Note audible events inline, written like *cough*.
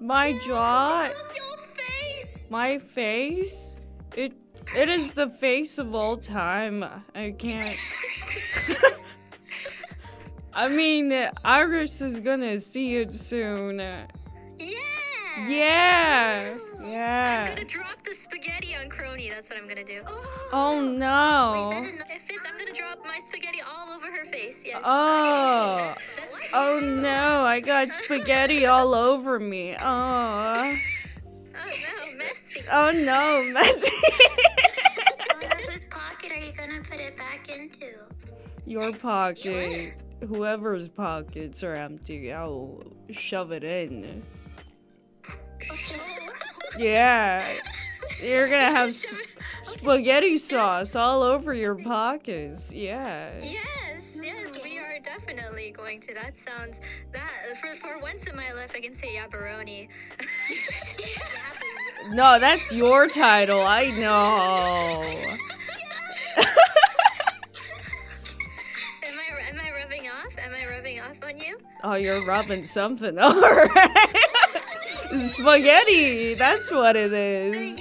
My jaw? Your face? My face? It it is the face of all time. I can't. *laughs* I mean, IRyS is gonna see it soon. Yeah. Yeah. Yeah. I'm gonna drop the spaghetti on Kronii. That's what I'm gonna do. Oh Wait, no. didn't- If it's, I'm gonna drop my spaghetti all over her face. Yes. Oh. Oh no, I got spaghetti all over me. Oh. Oh no, messy. Oh no, messy. Whose pocket are you gonna put it back into? Your pocket. Whoever's pockets are empty, I'll shove it in. *laughs* Yeah. You're gonna have sp- spaghetti sauce all over your pockets. Yeah. Yes, yes, we are definitely going to. That sounds that for for once in my life I can say yabaroni. *laughs* No, that's your title. I know. Am I am I rubbing off? Am I rubbing off on you? Oh, you're rubbing something. *laughs* All right. Spaghetti. That's what it is.